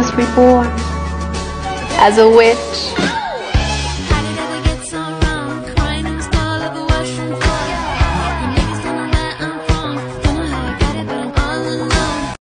was reborn as a witch.